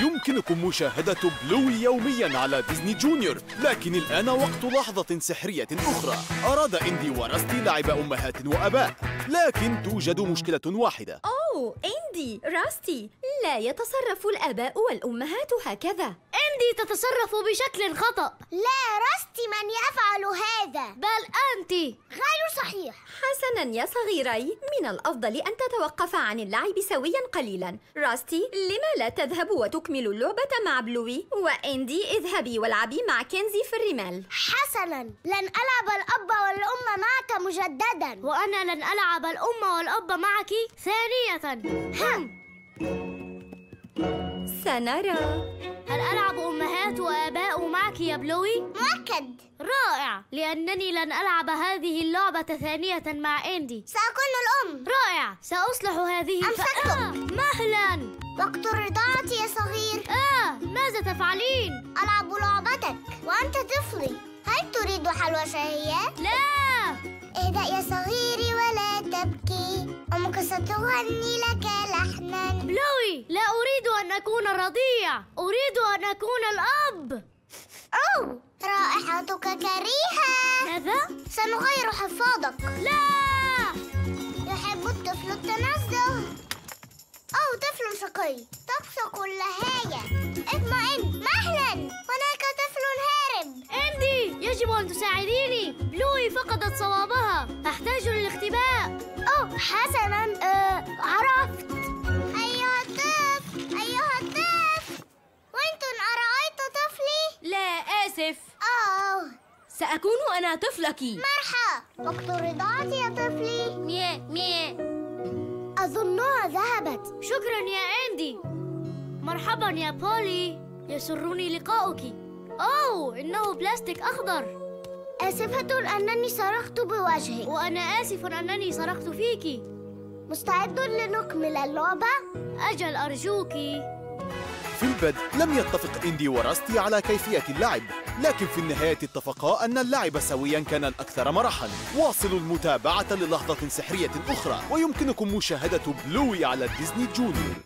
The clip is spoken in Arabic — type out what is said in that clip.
يمكنكم مشاهدة بلوي يوميا على ديزني جونيور لكن الآن وقت لحظة سحرية أخرى. أراد إندي وراستي لعب أمهات وأباء لكن توجد مشكلة واحدة. أوه إندي راستي لا يتصرف الآباء والأمهات هكذا. أندي تتصرف بشكل خطأ. لا راستي من يفعل هذا. بل أنت. غير صحيح. حسنا يا صغيري من الأفضل أن تتوقف عن اللعب سويا قليلا. راستي لما لا تذهب وتكمل اللعبة مع بلوي؟ وإندي اذهبي والعبي مع كنزي في الرمال. حسنا. لن ألعب الأب والأم معك مجددا. وأنا لن ألعب الأم والأب معك ثانية. هم. سنرى. هل معك يا بلوي؟ مؤكد. رائع. لأنني لن ألعب هذه اللعبة ثانية مع إندي. سأكون الأم. رائع. سأصلح هذه أمسكتك. آه مهلا. وقت الرضاعة يا صغير. آه ماذا تفعلين؟ ألعب لعبتك. وأنت طفلي. هل تريد حلوى شهية؟ لا. اهدأ يا صغيري ولا تبكي. أمك ستغني لك لحنا. بلوي لا أريد أن أكون الرضيع أريد أن أكون الأب. أوه رائحتك كريهة. ماذا؟ سنغير حفاظك لا! يحب الطفل التنزه. أو طفل شقي. تقسو كل هاية اطمئن. مهلا. هناك طفل هارب. إندي يجب أن تساعديني. بلوي فقدت صوابها آسف أوه. سأكون أنا طفلك. مرحى وقت الرضاعة يا طفلي. ميا ميا أظنها ذهبت. شكرا يا أندي. مرحبا يا بولي. يسرني لقاؤك. أوه إنه بلاستيك أخضر. آسفة أنني صرخت بوجهي وأنا آسف أنني صرخت فيك. مستعد لنكمل اللعبة؟ أجل أرجوك. في البدء لم يتفق إندي وراستي على كيفية اللعب لكن في النهاية اتفقا أن اللعب سويا كان الأكثر مرحا واصلوا المتابعة للحظة سحرية أخرى ويمكنكم مشاهدة بلوي على ديزني جونيور.